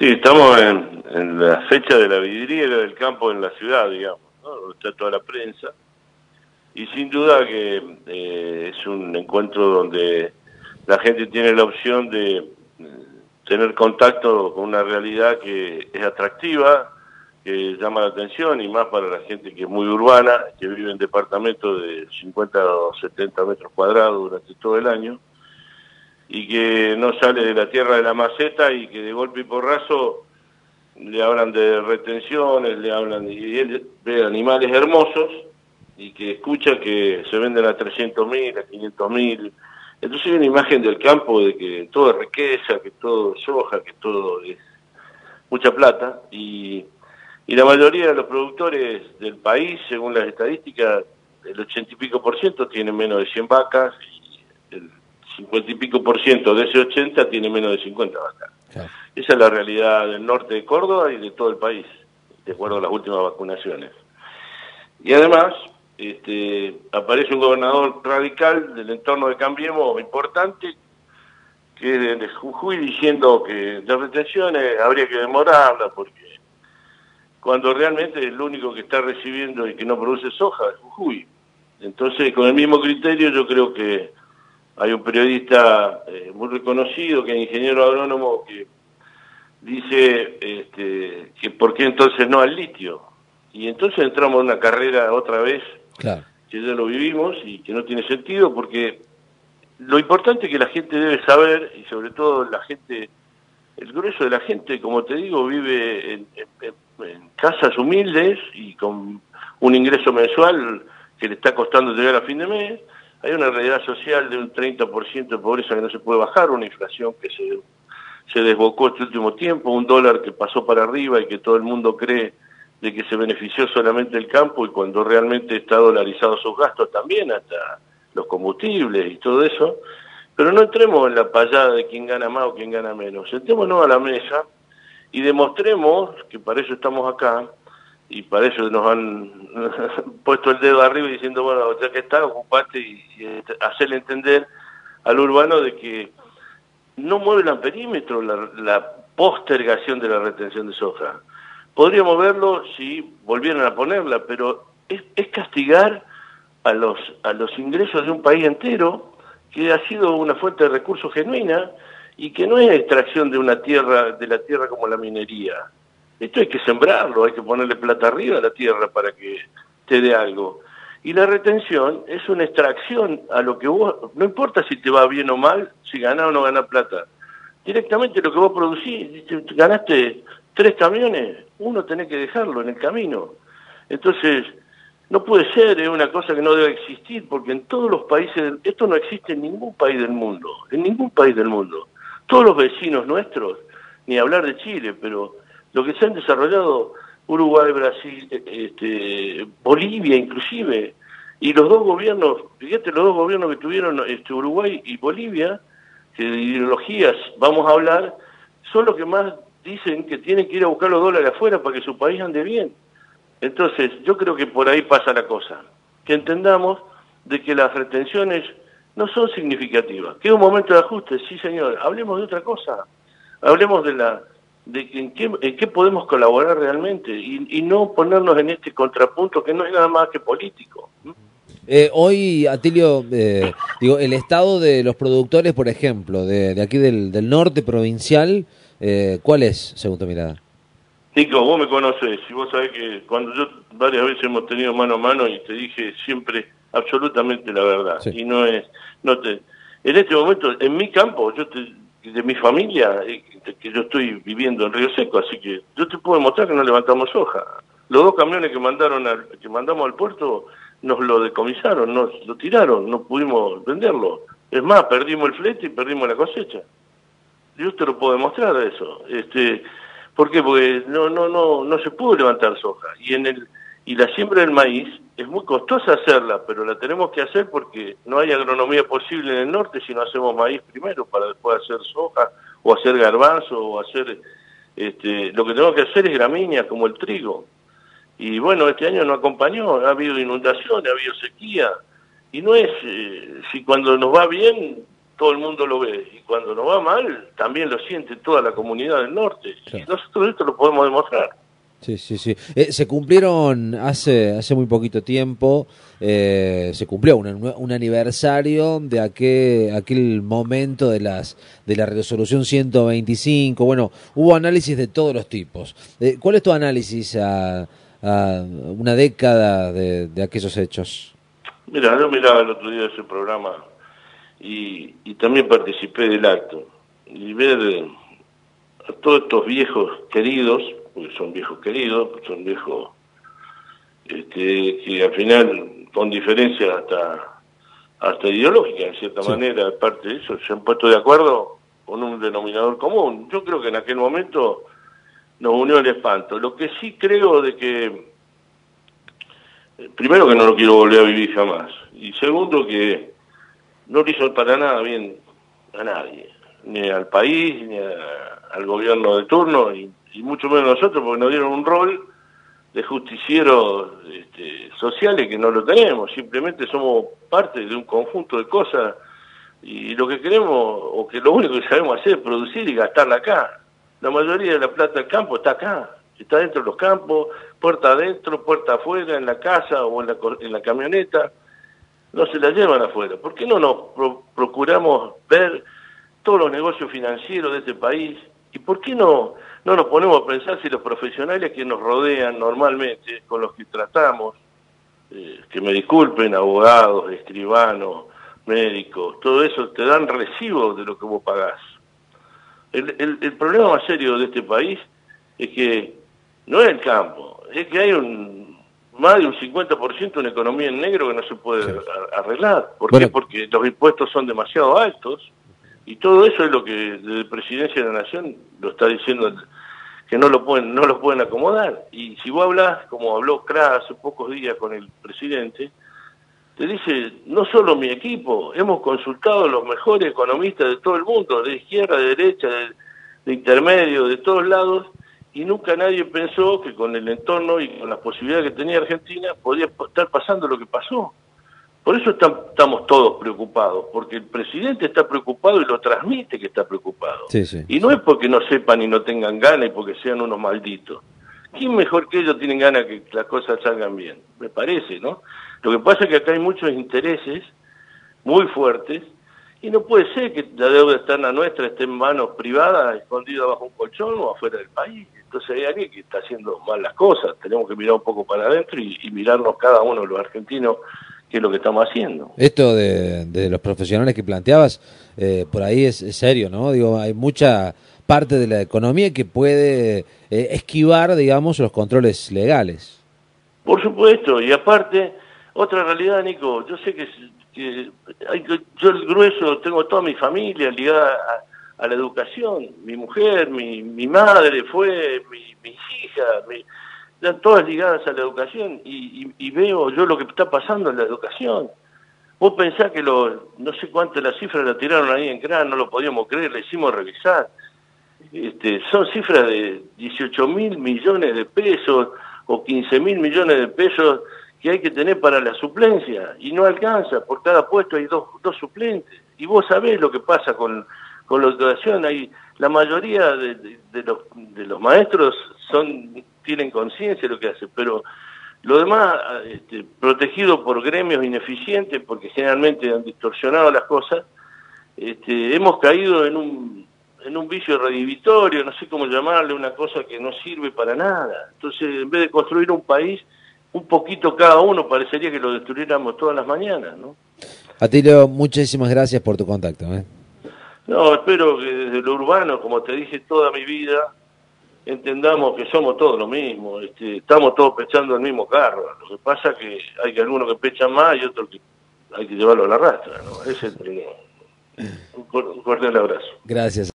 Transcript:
Sí, estamos en, la fecha de la vidriera del campo en la ciudad, digamos, ¿no? está toda la prensa. Y sin duda que eh, es un encuentro donde la gente tiene la opción de eh, tener contacto con una realidad que es atractiva, que llama la atención y más para la gente que es muy urbana, que vive en departamentos de 50 o 70 metros cuadrados durante todo el año y que no sale de la tierra de la maceta y que de golpe y porrazo le hablan de retenciones, le hablan y él ve animales hermosos y que escucha que se venden a 300 mil, a 500 mil. Entonces hay una imagen del campo de que todo es riqueza, que todo es soja, que todo es mucha plata y y la mayoría de los productores del país, según las estadísticas, el ochenta y pico por ciento tiene menos de 100 vacas 50 y pico por ciento de ese 80 tiene menos de 50 vacunas. Claro. Esa es la realidad del norte de Córdoba y de todo el país, de acuerdo a las últimas vacunaciones. Y además, este, aparece un gobernador radical del entorno de Cambiemos importante, que es de Jujuy, diciendo que las retenciones habría que demorarlas, porque cuando realmente el único que está recibiendo y que no produce soja es Jujuy. Entonces, con el mismo criterio, yo creo que hay un periodista eh, muy reconocido, que es ingeniero agrónomo, que dice este, que por qué entonces no al litio. Y entonces entramos en una carrera otra vez, que ya lo vivimos y que no tiene sentido, porque lo importante que la gente debe saber, y sobre todo la gente, el grueso de la gente, como te digo, vive en en casas humildes y con un ingreso mensual que le está costando llegar a fin de mes. Hay una realidad social de un 30% de pobreza que no se puede bajar, una inflación que se, se desbocó este último tiempo, un dólar que pasó para arriba y que todo el mundo cree de que se benefició solamente el campo y cuando realmente está dolarizado sus gastos también, hasta los combustibles y todo eso. Pero no entremos en la payada de quién gana más o quién gana menos. Sentémonos a la mesa y demostremos que para eso estamos acá y para eso nos han puesto el dedo arriba diciendo, bueno, ya que está, ocupate y, hacerle entender al urbano de que no mueve el perímetro la, postergación de la retención de soja. Podría moverlo si volvieran a ponerla, pero es, es castigar a los, a los ingresos de un país entero que ha sido una fuente de recursos genuina y que no es extracción de una tierra, de la tierra como la minería. Esto hay que sembrarlo, hay que ponerle plata arriba a la tierra para que te dé algo. Y la retención es una extracción a lo que vos, no importa si te va bien o mal, si ganás o no ganás plata. Directamente lo que vos producís, ganaste tres camiones, uno tenés que dejarlo en el camino. Entonces, no puede ser, es una cosa que no debe existir, porque en todos los países, esto no existe en ningún país del mundo, en ningún país del mundo todos los vecinos nuestros, ni hablar de Chile, pero lo que se han desarrollado Uruguay, Brasil, este, Bolivia inclusive, y los dos gobiernos, fíjate los dos gobiernos que tuvieron este, Uruguay y Bolivia, que de ideologías vamos a hablar, son los que más dicen que tienen que ir a buscar los dólares afuera para que su país ande bien. Entonces, yo creo que por ahí pasa la cosa, que entendamos de que las retenciones no son significativas. ¿Qué un momento de ajuste? Sí, señor. Hablemos de otra cosa. Hablemos de la de en qué, en qué podemos colaborar realmente y, no ponernos en este contrapunto que no es nada más que político. Eh, hoy, Atilio, eh, digo, el estado de los productores, por ejemplo, de, de aquí del, del, norte provincial, eh, ¿cuál es, según tu mirada? Nico, vos me conoces y vos sabés que cuando yo varias veces hemos tenido mano a mano y te dije siempre absolutamente la verdad. Y no es, no te, en este momento, en mi campo, yo de mi familia, eh, que yo estoy viviendo en Río Seco, así que yo te puedo mostrar que no levantamos hoja. Los dos camiones que mandaron al, que mandamos al puerto nos lo decomisaron, nos lo tiraron, no pudimos venderlo. Es más, perdimos el flete y perdimos la cosecha. Yo te lo puedo demostrar eso. Este, ¿Por qué? Porque no, no, no, no se pudo levantar soja. Y en el, y la siembra del maíz es muy costosa hacerla, pero la tenemos que hacer porque no hay agronomía posible en el norte si no hacemos maíz primero para después hacer soja o hacer garbanzo o hacer este, lo que tenemos que hacer es gramíneas como el trigo. Y bueno, este año no acompañó, ha habido inundaciones, ha habido sequía. Y no es, eh, si cuando nos va bien, todo el mundo lo ve. Y cuando nos va mal, también lo siente toda la comunidad del norte. Y nosotros esto lo podemos demostrar. Sí, sí, sí. Eh, se cumplieron hace, hace muy poquito tiempo, eh, se cumplió un, un, aniversario de aquel, aquel momento de, las, de la resolución 125. Bueno, hubo análisis de todos los tipos. Eh, ¿Cuál es tu análisis a, a una década de, aquellos hechos? Mira, yo miraba el otro día ese programa y, y también participé del acto. Y ver a todos estos viejos queridos, porque son viejos queridos, son viejos este, que al final, con diferencia hasta, hasta ideológica, en cierta manera, aparte de eso, se han puesto de acuerdo con un denominador común. Yo creo que en aquel momento nos unió el espanto. Lo que sí creo de que, primero que no lo quiero volver a vivir jamás, y segundo que no le hizo para nada bien a nadie, ni al país, ni al gobierno de turno, y y mucho menos nosotros, porque nos dieron un rol de justicieros este, sociales que no lo tenemos, simplemente somos parte de un conjunto de cosas y lo que queremos, o que lo único que sabemos hacer es producir y gastarla acá. La mayoría de la plata del campo está acá, está dentro de los campos, puerta adentro, puerta afuera, en la casa o en la, en la camioneta, no se la llevan afuera. ¿Por qué no nos procuramos ver todos los negocios financieros de este país? ¿Y por qué no no nos ponemos a pensar si los profesionales que nos rodean normalmente, con los que tratamos, eh, que me disculpen, abogados, escribanos, médicos, todo eso, te dan recibo de lo que vos pagás. El, el, problema más serio de este país es que no es el campo, es que hay un más de un 50% de una economía en negro que no se puede arreglar. ¿Por qué? Porque los impuestos son demasiado altos, y todo eso es lo que desde Presidencia de la Nación lo está diciendo que no lo pueden no lo pueden acomodar. Y si vos hablas, como habló Kra hace pocos días con el presidente, te dice, no solo mi equipo, hemos consultado a los mejores economistas de todo el mundo, de izquierda, de derecha, de, de intermedio, de todos lados, y nunca nadie pensó que con el entorno y con las posibilidades que tenía Argentina podía estar pasando lo que pasó. Por eso estamos todos preocupados, porque el presidente está preocupado y lo transmite que está preocupado. Y no es porque no sepan y no tengan ganas y porque sean unos malditos. ¿Quién mejor que ellos tienen ganas que las cosas salgan bien? Me parece, ¿no? Lo que pasa es que acá hay muchos intereses muy fuertes y no puede ser que la deuda externa nuestra esté en manos privadas, escondida bajo un colchón o afuera del país. Entonces hay alguien que está haciendo mal las cosas. Tenemos que mirar un poco para adentro y, y mirarnos cada uno de los argentinos que es lo que estamos haciendo. Esto de, los profesionales que planteabas, eh, por ahí es, serio, ¿no? Digo, hay mucha parte de la economía que puede eh, esquivar, digamos, los controles legales. Por supuesto, y aparte, otra realidad, Nico, yo sé que, yo el grueso, tengo toda mi familia ligada a, la educación, mi mujer, mi, mi madre fue, mi, mis hijas, mi, están todas ligadas a la educación y, veo yo lo que está pasando en la educación. Vos pensás que lo, no sé cuántas las cifras la tiraron ahí en CRAN, no lo podíamos creer, le hicimos revisar. Este, son cifras de 18 mil millones de pesos o 15 mil millones de pesos que hay que tener para la suplencia y no alcanza, por cada puesto hay dos, dos suplentes. Y vos sabés lo que pasa con, con la educación, hay, la mayoría de, los, de los maestros son tienen conciencia de lo que hacen, pero lo demás, este, protegido por gremios ineficientes, porque generalmente han distorsionado las cosas, este, hemos caído en un, en un vicio redivitorio, no sé cómo llamarle, una cosa que no sirve para nada. Entonces, en vez de construir un país, un poquito cada uno, parecería que lo destruyéramos todas las mañanas, ¿no? Atilio, muchísimas gracias por tu contacto. ¿eh? No, espero que desde lo urbano, como te dije toda mi vida, entendamos que somos todos lo mismo, este, estamos todos pechando el mismo carro. Lo que pasa es que hay que algunos que pechan más y otros que hay que llevarlo a la rastra. ¿no? Ese es el Un cordial abrazo. Gracias.